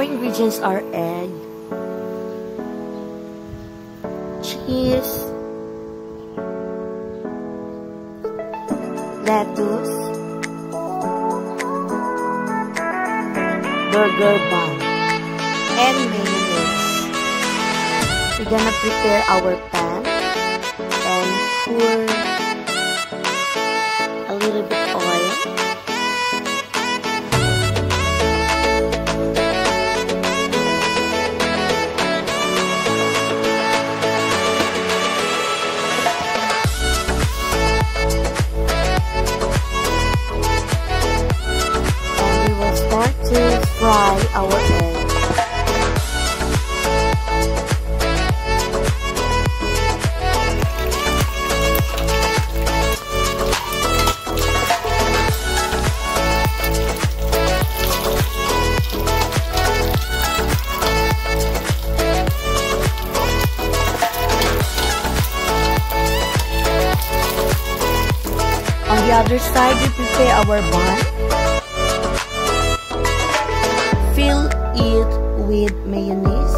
ingredients are egg, cheese, lettuce, burger bun, and mayonnaise. We're gonna prepare our pan and pour fry our egg. On the other side, we prepare our bun. With mayonnaise.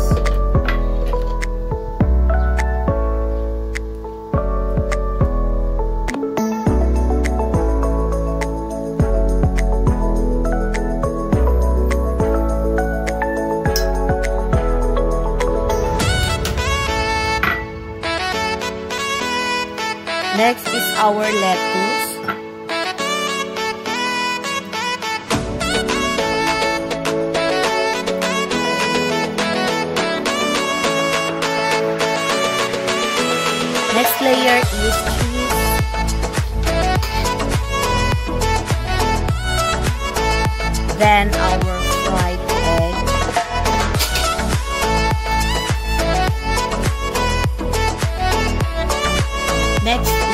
Next is our lettuce. Next layer is cheese. Then our fried egg. Next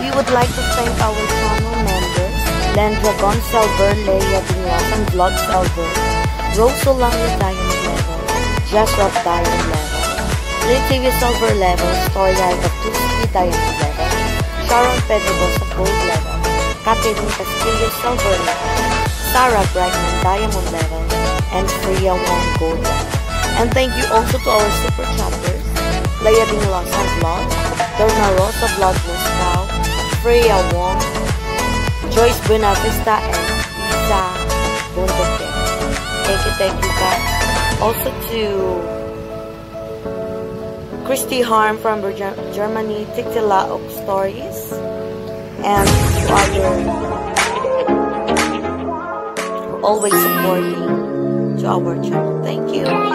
We would like to thank our members, Lendra Gonsalver, Leia Binyasan Vlog Salver, Rose Olangya Diamond Level, Jasrap Diamond Level, Lynn TV Silver Level, Storyline of Tuski Diamond Level, Sharon Pedro Bosa Gold Level, Catherine Castillo Silver Level, Sarah Brightman Diamond Level, and Freya Wong Gold Level. And thank you also to our super chatters, Leia Binyasan Vlog, Dorna Rosa Vlog Moscow, Freya Wong, Joyce Buenavista, and Lisa Bundoke. Thank you, thank you guys. Also to Christy Harm from Ger- Germany, Tiktila of Stories, and to other always supporting to our channel. Thank you